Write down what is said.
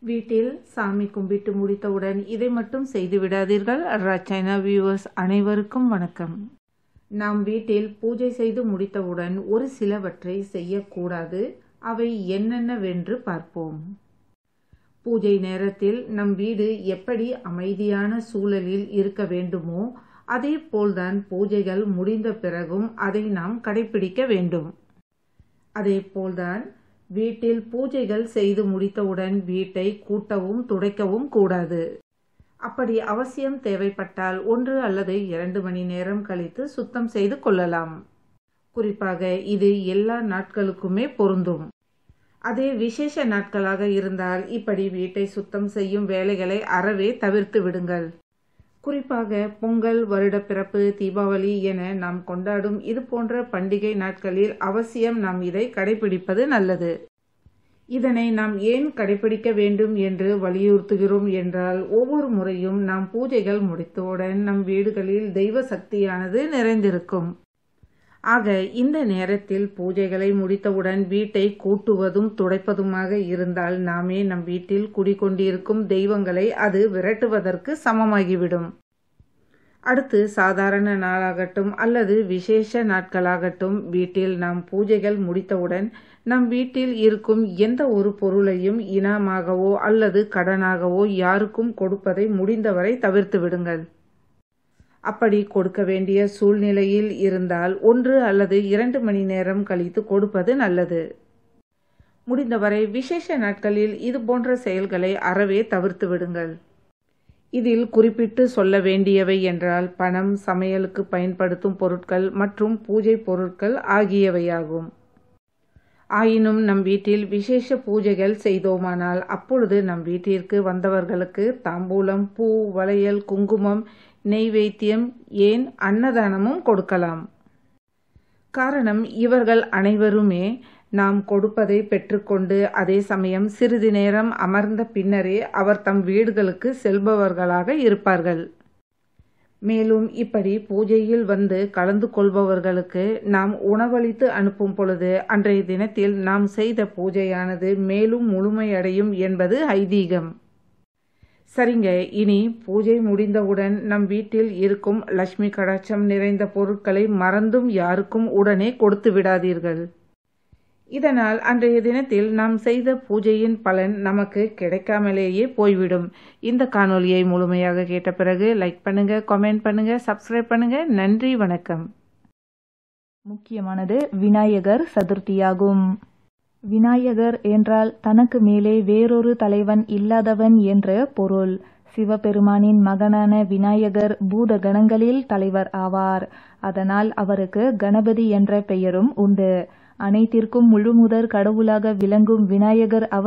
வீட்டில் சாமி கும்பிட்டு முடித்தவுடன் இதை மட்டும் செய்து விடாதீர்கள். ரச்சைனா வியூவர்ஸ் அனைவருக்கும் வணக்கம். நாம் வீட்டில் பூஜை செய்து முடித்தவுடன் ஒரு சிலவற்றை செய்யக்கூடாது. அவை என்னென்னவென்று பார்ப்போம். பூஜை நேரத்தில் நம் வீடு எப்படி அமைதியான சூழலில் இருக்க வேண்டுமோ அதே போல்தான் பூஜைகள் முடிந்த பிறகும் அதை நாம் கடைபிடிக்க வேண்டும். அதே போல்தான் வீட்டில் பூஜைகள் செய்து முடித்தவுடன் வீட்டை கூட்டவும் துடைக்கவும் கூடாது. அப்படி அவசியம் தேவைப்பட்டால் ஒன்று அல்லது இரண்டு மணி நேரம் கழித்து சுத்தம் செய்து கொள்ளலாம். குறிப்பாக இது எல்லா நாட்களுக்குமே பொருந்தும். அதே விசேஷ நாட்களாக இருந்தால் இப்படி வீட்டை சுத்தம் செய்யும் வேலைகளை அறவே தவிர்த்து விடுங்கள். குறிப்பாக பொங்கல் வருடப்பிறப்பு தீபாவளி என நாம் கொண்டாடும் இது போன்ற பண்டிகை நாட்களில் அவசியம் நாம் இதை கடைபிடிப்பது நல்லது. இதனை நாம் ஏன் கடைபிடிக்க வேண்டும் என்று வலியுறுத்துகிறோம் என்றால் ஒவ்வொரு முறையும் நாம் பூஜைகள் முடித்தவுடன் நம் வீடுகளில் தெய்வ சக்தியானது நிறைந்திருக்கும். ஆக இந்த நேரத்தில் பூஜைகளை முடித்தவுடன் வீட்டை கூட்டுவதும் துடைப்பதுமாக இருந்தால் நாமே நம் வீட்டில் குடிக்கொண்டிருக்கும் தெய்வங்களை அது விரட்டுவதற்கு சமமாகிவிடும். அடுத்து சாதாரண நாளாகட்டும் அல்லது விசேஷ நாட்களாகட்டும் வீட்டில் நாம் பூஜைகள் முடித்தவுடன் நம் வீட்டில் இருக்கும் எந்த ஒரு பொருளையும் இனமாகவோ அல்லது கடனாகவோ யாருக்கும் கொடுப்பதை முடிந்தவரை தவிர்த்து விடுங்கள் அப்படி கொடுக்க வேண்டிய சூழ்நிலையில் இருந்தால் ஒன்று அல்லது இரண்டு மணி நேரம் கழித்து கொடுப்பது நல்லது. முடிந்தவரை விசேஷ நாட்களில் இது போன்ற செயல்களை அறவே தவிர்த்து விடுங்கள். இதில் குறிப்பிட்டு சொல்ல வேண்டியவை என்றால் பணம் சமையலுக்கு பயன்படுத்தும் பொருட்கள் மற்றும் பூஜை பொருட்கள் ஆகியவையாகும். ஆயினும் நம் வீட்டில் விசேஷ பூஜைகள் செய்தோமானால் அப்பொழுது நம் வீட்டிற்கு வந்தவர்களுக்கு தாம்பூலம் பூ வளையல் குங்குமம் நெய்வேத்தியம் ஏன் அன்னதானமும் கொடுக்கலாம். காரணம் இவர்கள் அனைவருமே நாம் கொடுப்பதை பெற்றுக்கொண்டு அதே சமயம் சிறிது நேரம் அமர்ந்த பின்னரே அவர் தம் வீடுகளுக்கு செல்பவர்களாக இருப்பார்கள். மேலும் இப்படி பூஜையில் வந்து கலந்து கொள்பவர்களுக்கு நாம் உணவளித்து அனுப்பும் பொழுது அன்றைய தினத்தில் நாம் செய்த பூஜையானது மேலும் முழுமையடையும் என்பது ஐதீகம். சரிங்க இனி பூஜை முடிந்தவுடன் நம் வீட்டில் இருக்கும் லட்சுமி கடாட்சம் நிறைந்த பொருட்களை மறந்தும் யாருக்கும் உடனே கொடுத்து விடாதீர்கள். இதனால் அன்றைய தினத்தில் நாம் செய்த பூஜையின் பலன் நமக்கு கிடைக்காமலேயே போய்விடும். இந்த காணொலியை முழுமையாக கேட்ட பிறகு லைக் பண்ணுங்க கமெண்ட் பண்ணுங்க சப்ஸ்கிரைப் பண்ணுங்க. நன்றி வணக்கம். முக்கியமானது விநாயகர் சதுர்த்தியாகும். விநாயகர் என்றால் தனக்கு மேலே வேறொரு தலைவன் இல்லாதவன் என்ற பொருள். சிவபெருமானின் மகனான விநாயகர் பூத கணங்களில் தலைவர் ஆவார். அதனால் அவருக்கு கணபதி என்ற பெயரும் உண்டு. அனைத்திற்கும் முழுமுதற் கடவுளாக விளங்கும் விநாயகர் அவர்